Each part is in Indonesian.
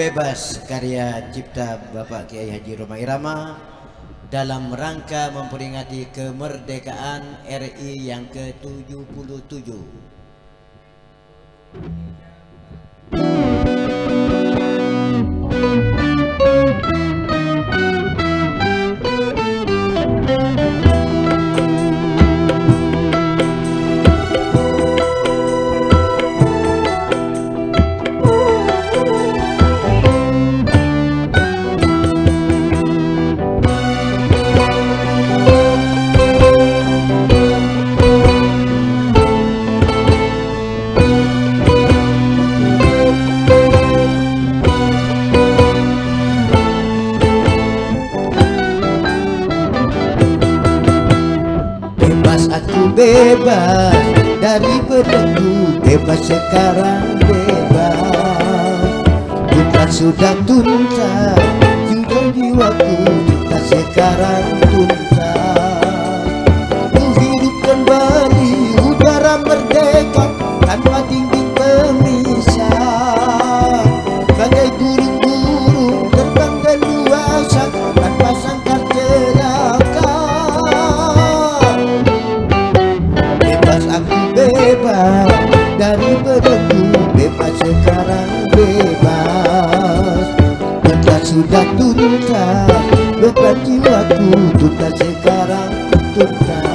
Bebas karya cipta Bapak Kiai Haji Roma Irama dalam rangka memperingati kemerdekaan RI yang ke-77. Bebas dari belenggu Bebas sekarang bebas. Bukan sudah tuntas. Sudah jiwaku Kita sekarang sudah tuntas. Beban jiwaku tuntas sekarang tuntas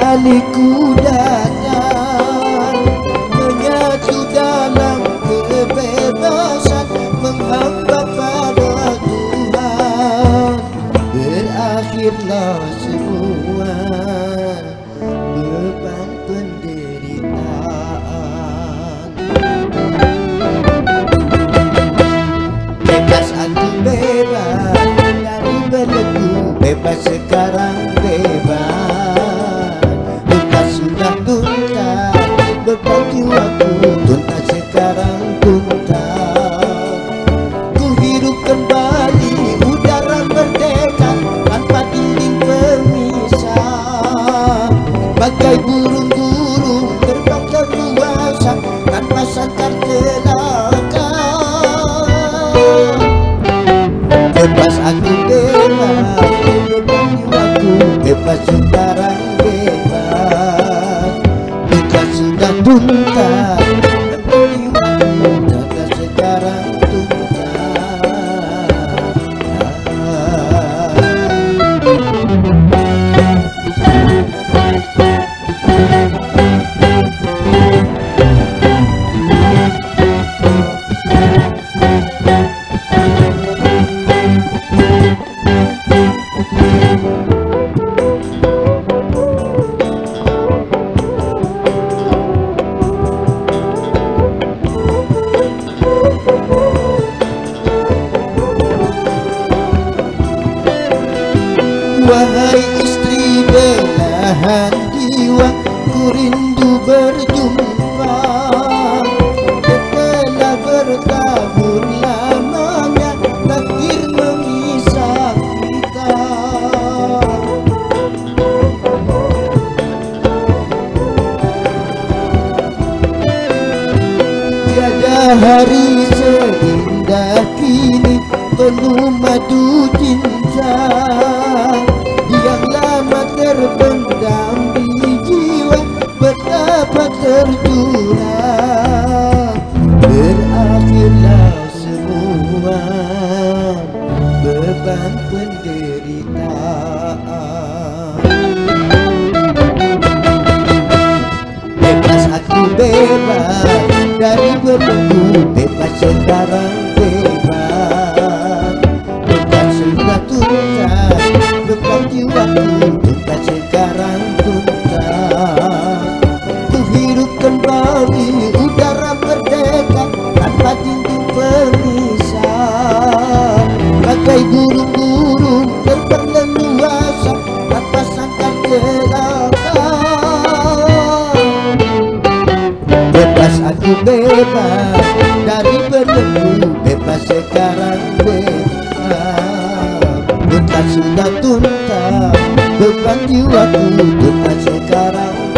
Kembali ku datang Menyatu dalam kebebasan Menghamba pada Tuhan. Berakhirlah semua Beban penderitaan. Bebas aku bebas dari belenggu Bebas sekarang Bagai burung-burung terbang leluasa Tanpa sangkar celaka Bebas aku bebas Beban jiwaku bebas sekarang Wahai istri belahan jiwa Ku rindu berjumpa. Setelah bertahun lamanya Takdir memisah kita. Tiada hari seindah kini Penuh madu cinta bebas dari belenggu bebas sekarang aku bebas dari belenggu Bebas sekarang bebas. Bukan sudah tuntas Beban jiwaku bukan sekarang